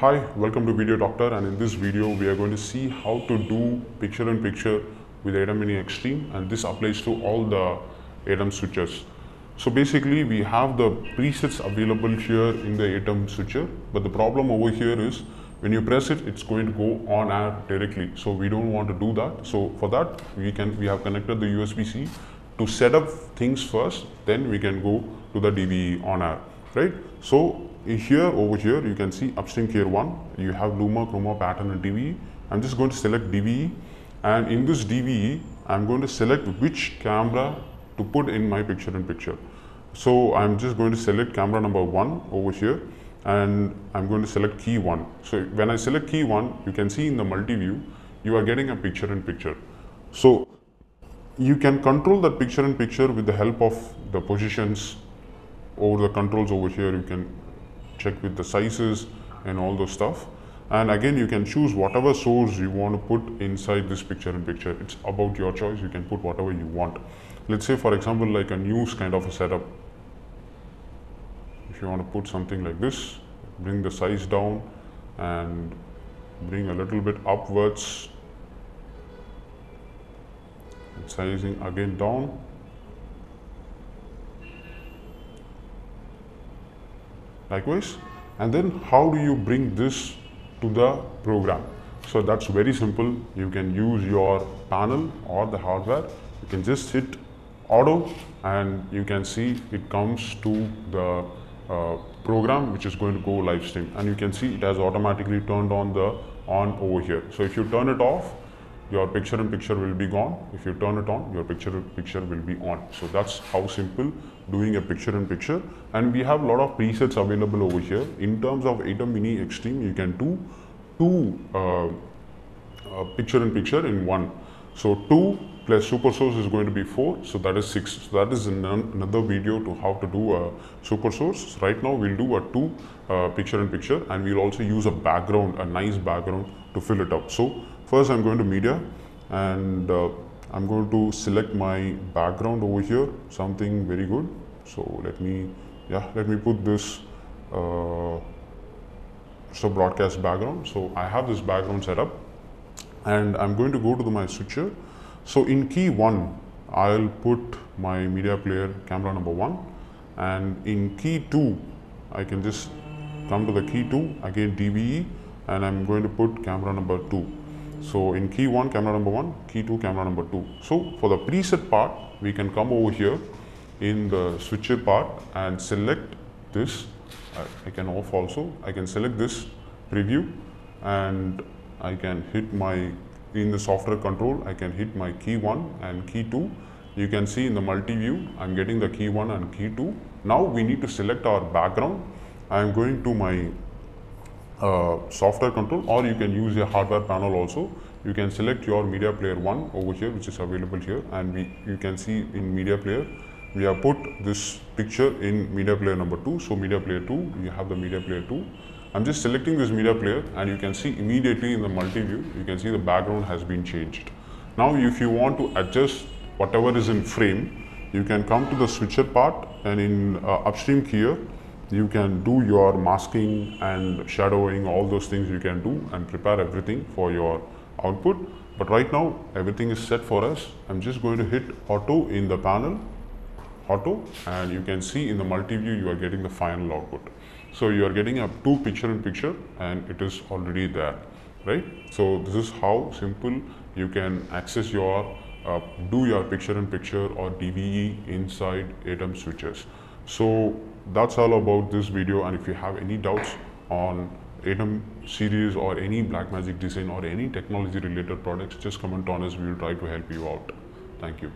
Hi, welcome to Video Doctor and in this video we are going to see how to do picture in picture with ATEM Mini Extreme and this applies to all the ATEM switches. So basically we have the presets available here in the ATEM switcher but the problem over here is when you press it it's going to go on air directly. So we don't want to do that. So for that we can we have connected the USB-C to set up things first then we can go to the DVE on air right? So here over here you can see upstream tier 1 you have luma chroma pattern and DVE I'm just going to select DVE and in this DVE I'm going to select which camera to put in my picture in picture. So I'm just going to select camera number 1 over here. And I'm going to select key 1. So when I select key 1, you can see in the multi-view, you are getting a picture in picture. So you can control that picture in picture with the help of the positions over the controls over here. You can check with the sizes and all those stuff. And again, you can choose whatever source you want to put inside this picture in picture. It's about your choice. You can put whatever you want. Let's say, for example, like a news kind of a setup if you want to put something like this bring the size down and bring a little bit upwards and sizing again down likewise. And then how do you bring this to the program? So that's very simple. You can use your panel or the hardware. You can just hit auto and you can see it comes to the uh, program which is going to go live stream. And you can see it has automatically turned on the on over here. So if you turn it off your picture in picture will be gone. If you turn it on your picture in picture will be on. So that's how simple doing a picture in picture. And we have a lot of presets available over here. In terms of ATEM mini extreme you can do two uh, uh, picture in picture in one. So 2 plus super source is going to be 4, so that is 6. So that is another video to how to do a super source. Right now we'll do a 2 uh, picture in picture. And we'll also use a background, a nice background to fill it up. So first I'm going to media and uh, I'm going to select my background over here, something very good. So let me, yeah, let me put this uh, so broadcast background. So I have this background set up and I'm going to go to the, my switcher. So in key 1, I'll put my media player camera number 1 and in key 2, I can just come to the key 2, again DVE and I'm going to put camera number 2. So in key 1, camera number 1, key 2, camera number 2. So for the preset part, we can come over here in the switcher part and select this. I can off also. I can select this preview and I can hit my, in the software control, I can hit my key 1 and key 2. You can see in the multi-view, I'm getting the key 1 and key 2. Now we need to select our background. I'm going to my uh, software control or you can use a hardware panel also. You can select your media player 1 over here which is available here and we, you can see in media player we have put this picture in media player number 2. So media player 2, you have the media player 2 I'm just selecting this media player and you can see immediately in the multi-view, you can see the background has been changed. Now if you want to adjust whatever is in frame, you can come to the switcher part and in uh, upstream here, you can do your masking and shadowing, all those things you can do and prepare everything for your output. But right now, everything is set for us. I'm just going to hit auto in the panel, auto, and you can see in the multi-view, you are getting the final output. So you are getting a two picture in picture and it is already there, right? So this is how simple you can access your, uh, do your picture in picture or DVE inside ATEM switches. So that's all about this video and if you have any doubts on ATEM series or any Blackmagic Design or any technology related products, just comment on us. We will try to help you out. Thank you.